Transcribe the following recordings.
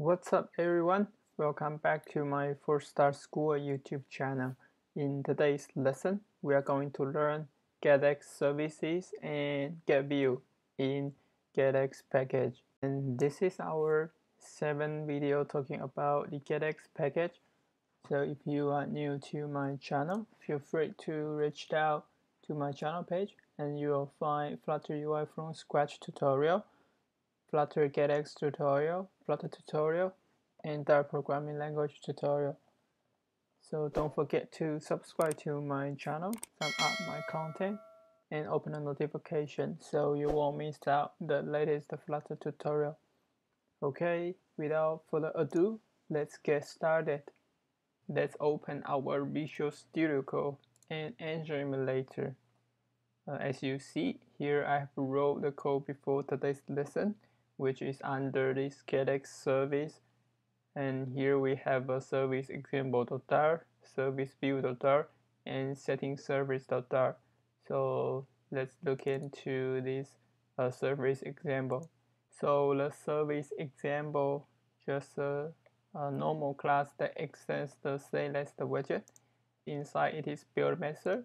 What's up everyone? Welcome back to my Fullstack School YouTube channel. In today's lesson, we are going to learn GetX services and GetView in GetX package. And this is our seventh video talking about the GetX package. So if you are new to my channel, feel free to reach out to my channel page and you will find Flutter UI from scratch tutorial Flutter GetX tutorial, Flutter tutorial, and Dart programming language tutorial. So don't forget to subscribe to my channel, thumb up my content, and open the notification so you won't miss out the latest Flutter tutorial. Okay, without further ado, let's get started. Let's open our Visual Studio Code and Engine Emulator. Uh, as you see, here I have wrote the code before today's lesson which is under this GetX service and here we have a service example.dart, service view.dart, and setting service.dart. So let's look into this uh, service example. So the service example just a, a normal class that extends the stateless widget. Inside it is build method.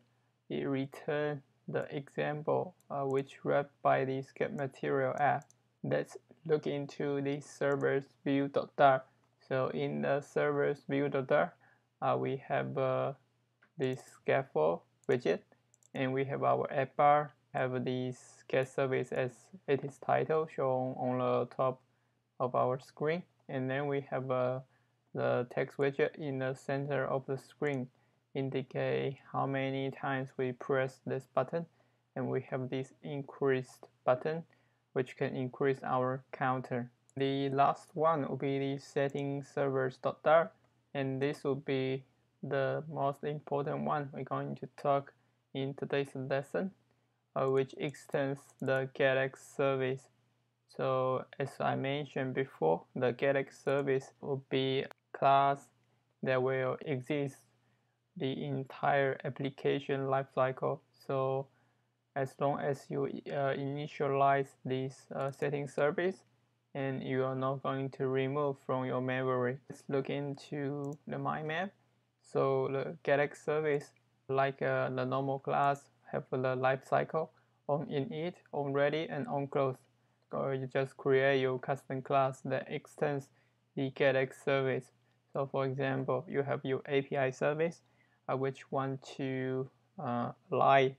It returns the example uh, which wrapped by this get material app. Let's look into the service view view.dart. So in the service view view.dart, uh, we have uh, this scaffold widget, and we have our app bar, have this get service as it is title shown on the top of our screen, and then we have uh, the text widget in the center of the screen indicate how many times we press this button and we have this increased button which can increase our counter. The last one will be the setting service.dart and this will be the most important one we're going to talk in today's lesson uh, which extends the GetX service. So as I mentioned before, the GetX service will be a class that will exist the entire application lifecycle. So as long as you uh, initialize this uh, setting service and you are not going to remove from your memory. Let's look into the mind map. So the GetX service, like uh, the normal class, have the life cycle on init, on ready, and on close. Or you just create your custom class that extends the GetX service. So for example, you have your API service, uh, which want to uh, lie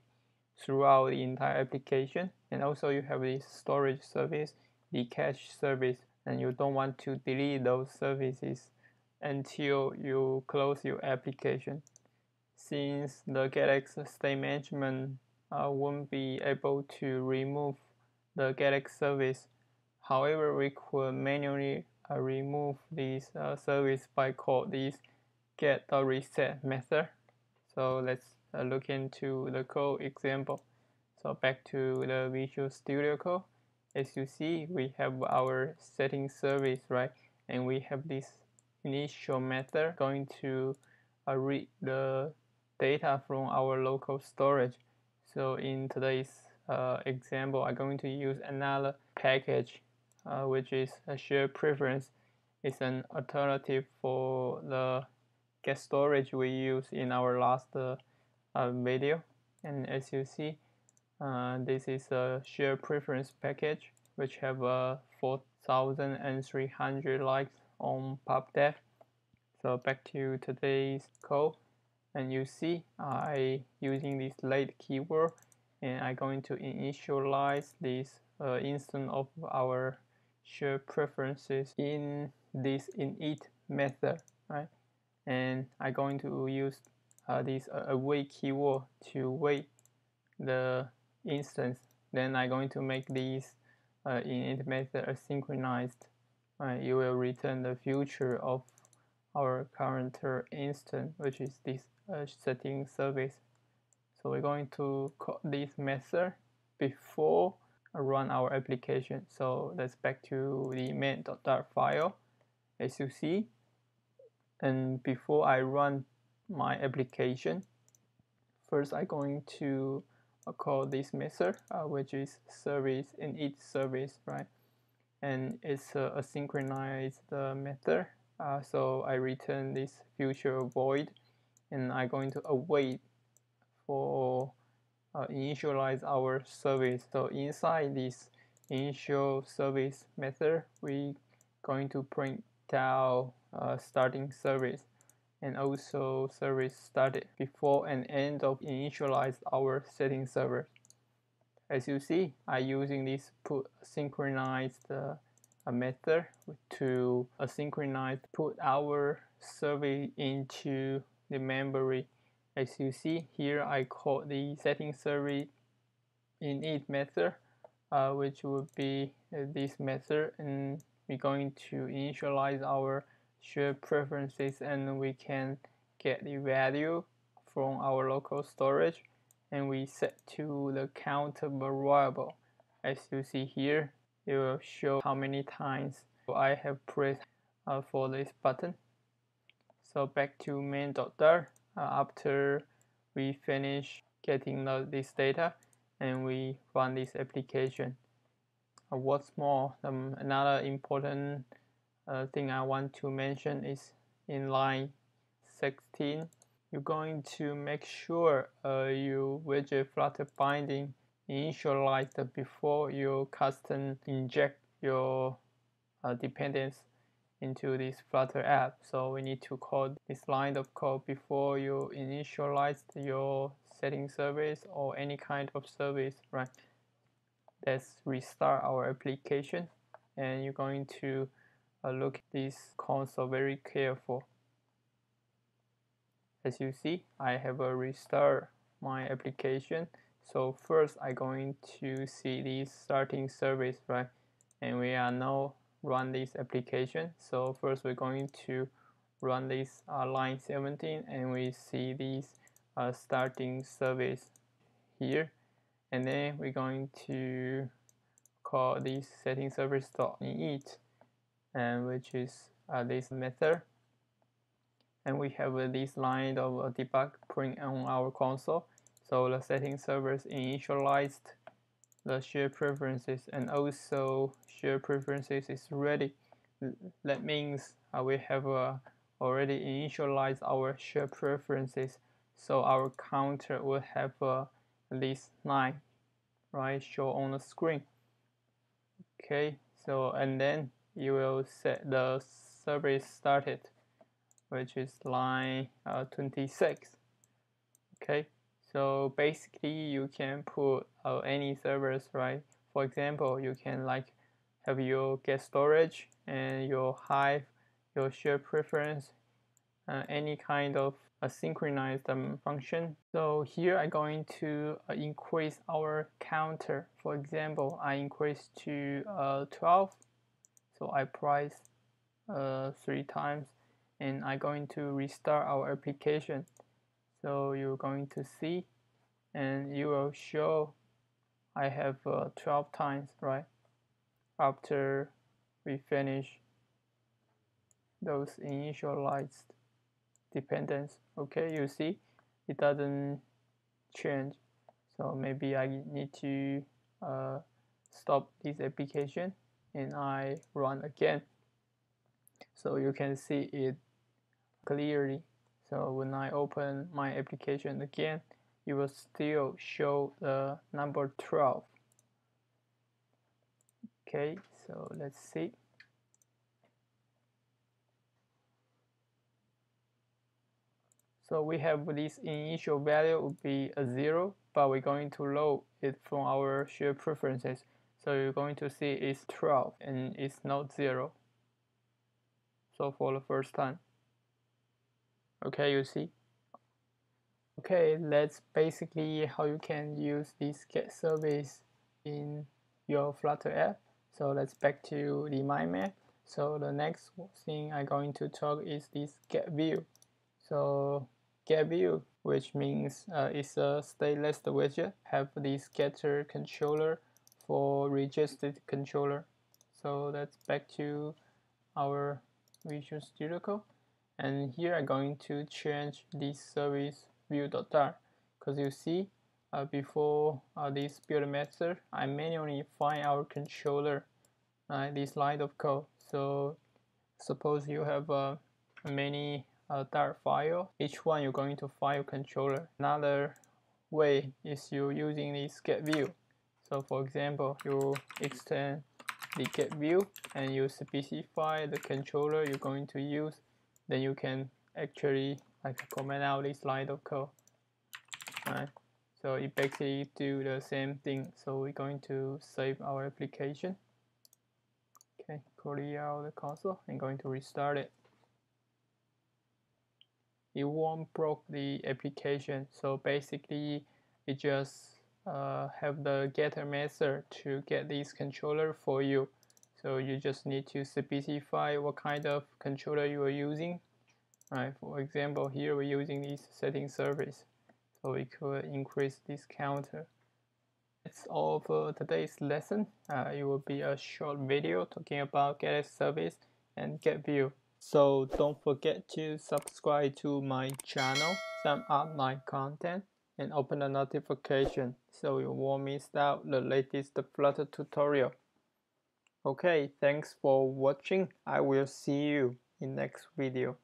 throughout the entire application. And also you have the storage service the cache service and you don't want to delete those services until you close your application. Since the GetX state management uh, won't be able to remove the GetX service however we could manually uh, remove this uh, service by call this get the reset method. So let's uh, look into the code example. So back to the Visual Studio Code. As you see, we have our setting service, right? And we have this initial method going to uh, read the data from our local storage. So in today's uh, example, I'm going to use another package, uh, which is a shared preference. It's an alternative for the get storage we use in our last uh, video and as you see uh, this is a share preference package which have uh, 4300 likes on PubDev. So back to today's code and you see I using this late keyword and I'm going to initialize this uh, instance of our share preferences in this init method right? And I'm going to use uh, this uh, await keyword to wait the instance then I'm going to make these uh, init method asynchronized uh, you will return the future of our current instance which is this uh, setting service. So we're going to call this method before run our application. So let's back to the main.dart file as you see. And before I run my application. First I'm going to uh, call this method uh, which is service init service right? And it's a asynchronized uh, method. Uh, so I return this future void and I'm going to await for uh, initialize our service. So inside this initial service method we going to print out uh, starting service and also service started before and end of initialize our setting server. As you see I using this put synchronized uh, method to synchronize put our survey into the memory. As you see here I call the setting service init method uh, which would be uh, this method and we're going to initialize our shared preferences and we can get the value from our local storage. And we set to the count variable. As you see here it will show how many times I have pressed uh, for this button. So back to main.dart uh, after we finish getting the, this data and we run this application. Uh, what's more um, another important uh, thing I want to mention is in line 16 you're going to make sure uh, you widget flutter binding initialized before you custom inject your uh, dependence into this Flutter app. So we need to call this line of code before you initialize your setting service or any kind of service, right? Let's restart our application and you're going to uh, look at this console very careful. As you see, I have a restart my application. So first I'm going to see this starting service right? And we are now run this application. So first we're going to run this uh, line 17 and we see this uh, starting service here. And then we're going to call this setting service dot init and which is uh, this method and we have uh, this line of uh, debug print on our console so the setting service initialized the share preferences and also share preferences is ready. That means uh, we have uh, already initialized our share preferences. So our counter will have uh, least 9, right, show on the screen. Okay, so and then you will set the service started, which is line uh, 26. Okay, so basically you can put uh, any servers, right? For example, you can like have your get storage and your hive, your share preference, uh, any kind of a synchronized um, function. So here I'm going to uh, increase our counter. For example, I increase to uh, 12. So I price uh, three times and I'm going to restart our application. So you're going to see and you will show I have uh, 12 times right? After we finish those initialized dependence okay? You see it doesn't change. So maybe I need to uh, stop this application and I run again so you can see it clearly so when I open my application again, it will still show the number 12. Okay, so let's see. So we have this initial value would be a zero, but we're going to load it from our share preferences. So you're going to see it's 12 and it's not zero. So for the first time. Okay you see? Okay that's basically how you can use this get service in your flutter app. So let's back to the mind map. So the next thing i'm going to talk is this get view. So get view which means uh, it's a stateless widget have this getter controller for registered controller so that's back to our Visual Studio Code and here I'm going to change this service view.dart because you see uh, before uh, this build method I manually find our controller right, this line of code. So suppose you have uh, many uh, Dart file, each one you're going to file controller. Another way is you using this get view. So for example, you extend the get view and you specify the controller you're going to use, then you can actually like comment out this line of code. Right. So it basically do the same thing. So we're going to save our application. Okay, clear out the console and going to restart it. It won't broke the application. So basically, it just uh, have the getter method to get this controller for you. So you just need to specify what kind of controller you are using. Right, for example, here we're using this setting service. So we could increase this counter. That's all for today's lesson. Uh, it will be a short video talking about get service and get view. So don't forget to subscribe to my channel, sum up my content and open the notification so you won't miss out the latest Flutter tutorial. Okay, thanks for watching. I will see you in next video.